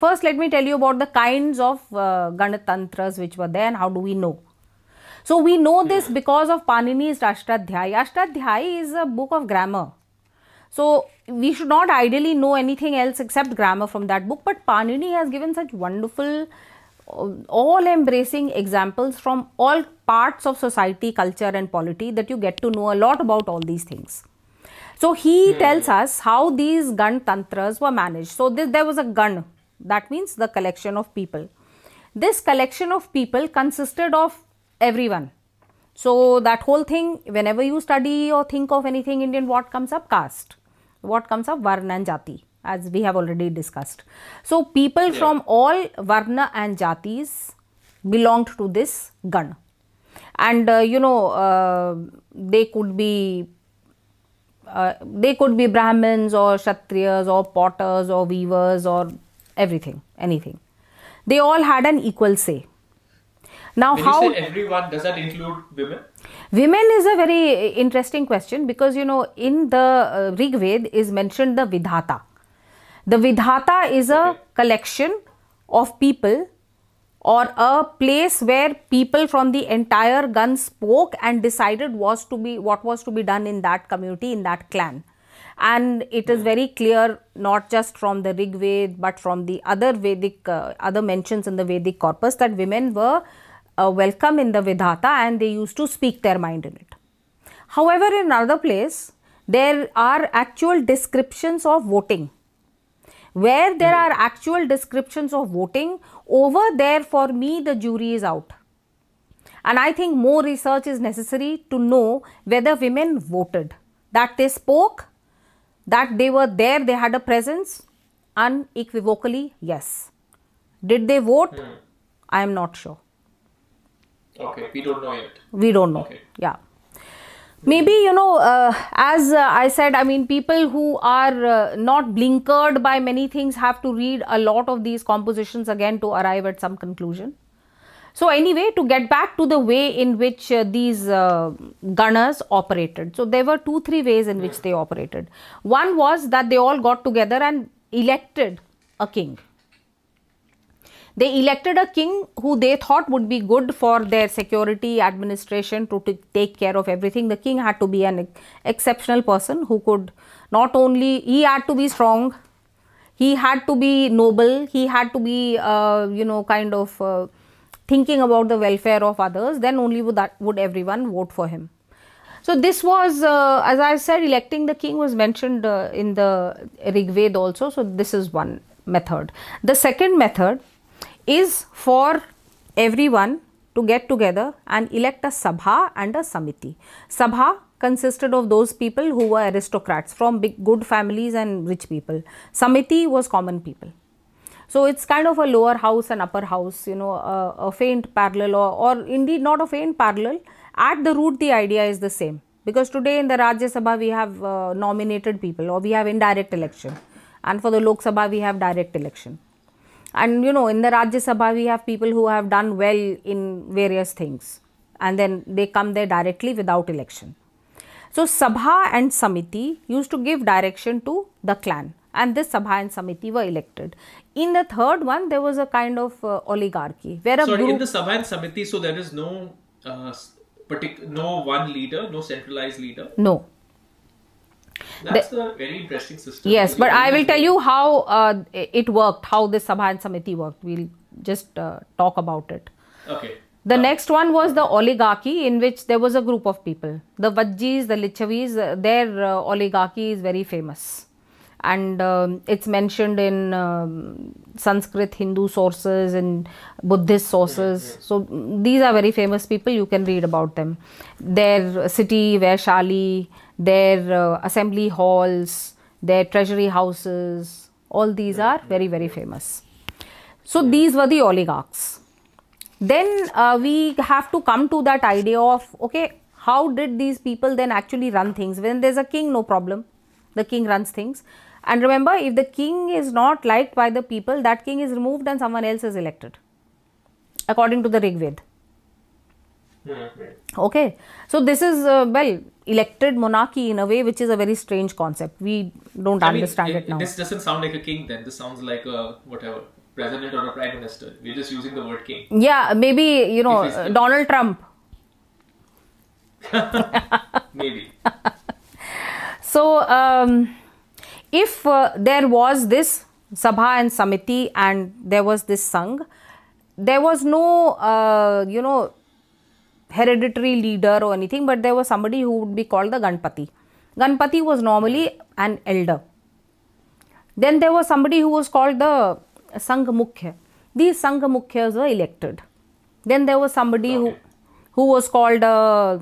First, let me tell you about the kinds of uh, Ganatantras which were there and how do we know. So, we know this because of Panini's Ashtadhyayi. Ashtadhyayi is a book of grammar. So, we should not ideally know anything else except grammar from that book, but Panini has given such wonderful, uh, all embracing examples from all parts of society, culture, and polity that you get to know a lot about all these things. So, he tells us how these Gan Tantras were managed. So, this, there was a Gan that means the collection of people. This collection of people consisted of everyone. So that whole thing, whenever you study or think of anything Indian, what comes up? Caste. What comes up? Varna and Jati, as we have already discussed. So people yeah. from all Varna and Jatis belonged to this Gan. And uh, you know, uh, they could be uh, they could be Brahmins or Kshatriyas or potters or weavers or everything, anything. They all had an equal say. Now, when how everyone does that include women? Women is a very interesting question because you know in the uh, Rig Ved is mentioned the Vidatha. The Vidatha is a okay. collection of people or a place where people from the entire Gan spoke and decided was to be what was to be done in that community in that clan and it is very clear not just from the Rig Ved but from the other Vedic uh, other mentions in the Vedic corpus that women were uh, welcome in the Vidatha and they used to speak their mind in it. However, in another place there are actual descriptions of voting. Where there are actual descriptions of voting over there for me the jury is out. And i think more research is necessary to know whether women voted. That they spoke that they were there, they had a presence? Unequivocally, yes. Did they vote? Hmm. I am not sure. Okay, we don't know yet. We don't know. Okay. Yeah. Maybe, you know, uh, as uh, I said, I mean, people who are uh, not blinkered by many things have to read a lot of these compositions again to arrive at some conclusion. So anyway, to get back to the way in which uh, these uh, Ganas operated. So there were two, three ways in which they operated. One was that they all got together and elected a king. They elected a king who they thought would be good for their security administration to, take care of everything. The king had to be an exceptional person who could not only, he had to be strong, he had to be noble, he had to be, uh, you know, kind of uh, thinking about the welfare of others, then only would that would everyone vote for him. So this was, uh, as I said, electing the king was mentioned uh, in the Rig Ved also. So this is one method. The second method is for everyone to get together and elect a sabha and a samiti. Sabha consisted of those people who were aristocrats from big good families and rich people. Samiti was common people. So it's kind of a lower house and upper house, you know, a, a faint parallel or, or indeed not a faint parallel. At the root, the idea is the same because today in the Rajya Sabha we have uh, nominated people or we have indirect election and for the Lok Sabha we have direct election. And you know, in the Rajya Sabha we have people who have done well in various things and then they come there directly without election. So Sabha and Samiti used to give direction to the clan and this Sabha and Samiti were elected. In the third one, there was a kind of uh, oligarchy where a Sorry, group, in the Sabha and Samiti, so there is no uh, partic- no one leader, no centralized leader. No. That's the, a very interesting system. Yes, but I will tell you how uh, it worked, how this Sabha and Samiti worked. We'll just uh, talk about it. Okay. The uh, next one was the oligarchy in which there was a group of people. The Vajjis, the Licchavis, uh, their uh, oligarchy is very famous and um, it's mentioned in um, Sanskrit Hindu sources and Buddhist sources. So these are very famous people. You can read about them. Their city, Vaishali, their uh, assembly halls, their treasury houses. All these are very very famous. So these were the oligarchs. Then uh, we have to come to that idea of okay, how did these people then actually run things? When there's a king, no problem. The king runs things and remember, if the king is not liked by the people, that king is removed and someone else is elected, according to the Rig Ved. Okay, so this is uh, well elected monarchy in a way, which is a very strange concept. We don't I understand mean, it, it, now. This doesn't sound like a king. Then this sounds like a whatever president or a prime minister. We're just using the word king. Yeah, maybe, you know, he's- Donald Trump. Maybe. So, um, if uh, there was this Sabha and Samiti and there was this Sangh, there was no, uh, you know, hereditary leader or anything, but there was somebody who would be called the Ganpati. Ganpati was normally an elder. Then there was somebody who was called the Sangh Mukhya. These Sangh Mukhyas were elected. Then there was somebody who, Okay. who was called uh,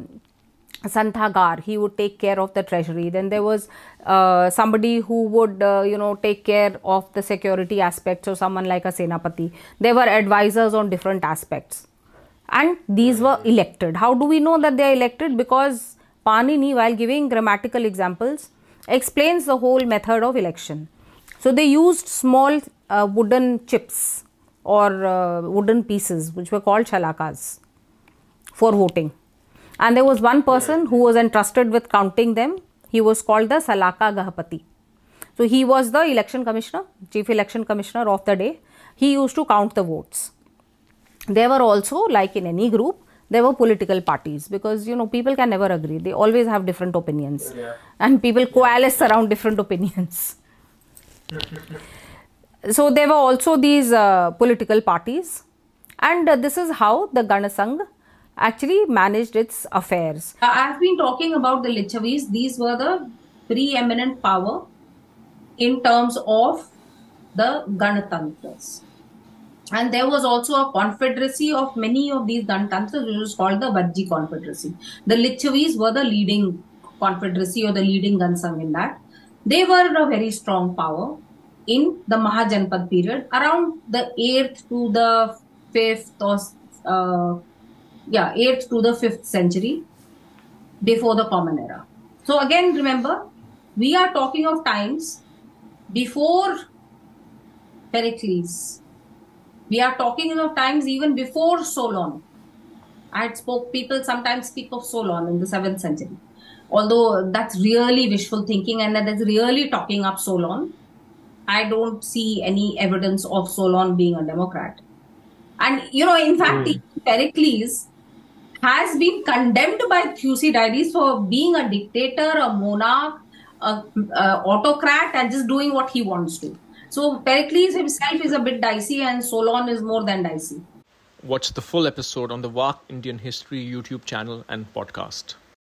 Santhagar. He would take care of the treasury. Then there was uh, somebody who would, uh, you know, take care of the security aspects, or someone like a Senapati. They were advisors on different aspects. And these were elected. How do we know that they are elected? Because Panini, while giving grammatical examples, explains the whole method of election. So they used small uh, wooden chips or uh, wooden pieces, which were called chalakas, for voting. And there was one person who was entrusted with counting them. He was called the Salaka Gahapati. So he was the election commissioner, chief election commissioner of the day. He used to count the votes. There were also, like in any group, there were political parties because you know people can never agree. They always have different opinions, Yeah. and people coalesce around different opinions. so there were also these uh, political parties, and uh, this is how the Ganasangh actually managed its affairs. Uh, I've been talking about the Lichavis. These were the preeminent power in terms of the Ganatantras. And there was also a confederacy of many of these Ganatantras, which was called the Vajji Confederacy. The Lichavis were the leading confederacy or the leading Gansang in that. They were a very strong power in the Mahajanpad period, around the 8th to the 5th or uh, yeah, 8th to the 5th century before the Common Era. So again, remember, we are talking of times before Pericles. We are talking of times even before Solon. I had spoke people sometimes speak of Solon in the seventh century. Although that's really wishful thinking and that is really talking up Solon. I don't see any evidence of Solon being a Democrat. And you know, in fact, even Pericles has been condemned by Thucydides for being a dictator, a monarch, a, a autocrat, and just doing what he wants to. So Pericles himself is a bit dicey, and Solon is more than dicey. Watch the full episode on the Vak Indian History YouTube channel and podcast.